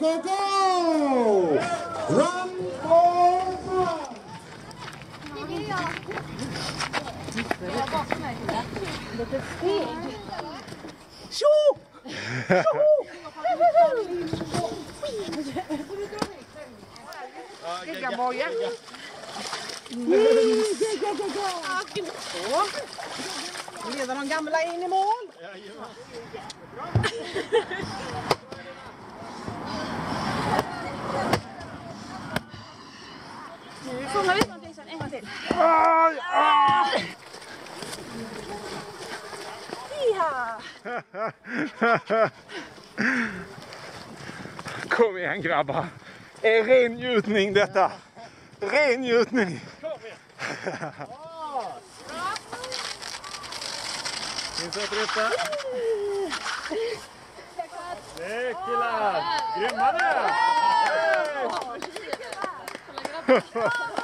go, go! Run for fun! Leder de gamla in i mål? Till. Iha! Kom igen grabbar. Det är ren njutning detta. Ren njutning. Insats rätta. Snyggt killar! Grymma ni är!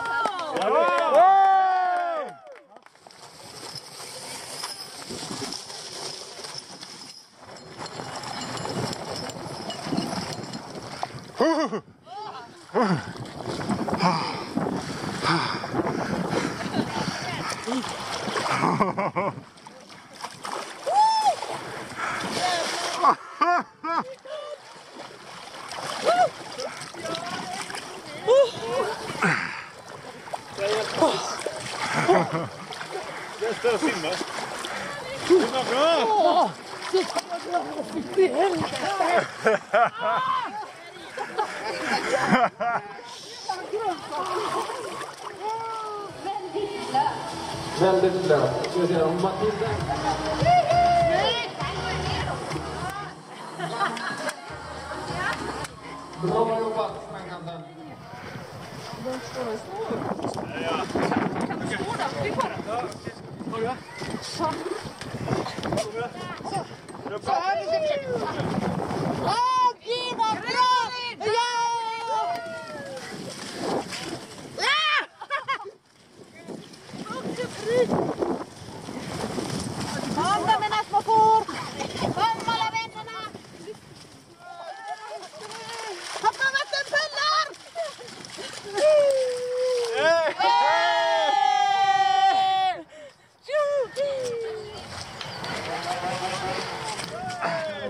Ha ha ha! Bästa att simma. Simma bra! Väldigt blöt. Ska vi se om Matilda... Bra jobbat, Smänghandeln. Åh, gud vad bra! Ja! Kom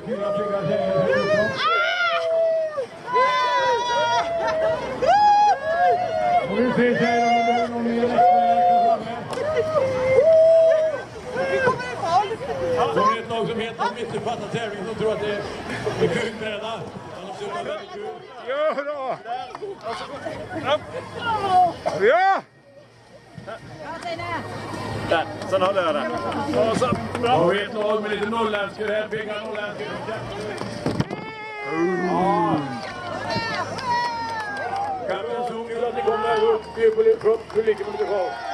Och vi ser tjejer om det behöver någon mer extra De är ett lag som helt har missuppfattat tävlingen. De tror att det är en kukbräda. Men de tycker att det är väldigt kul. Ja då! Ja! Där, sen håller jag den. Och så, bra. Och vi är ett lag med lite norrländskor här. Pigga norrländskor. Ja. Kapten Zoom vill att ni kommer upp. På lite show?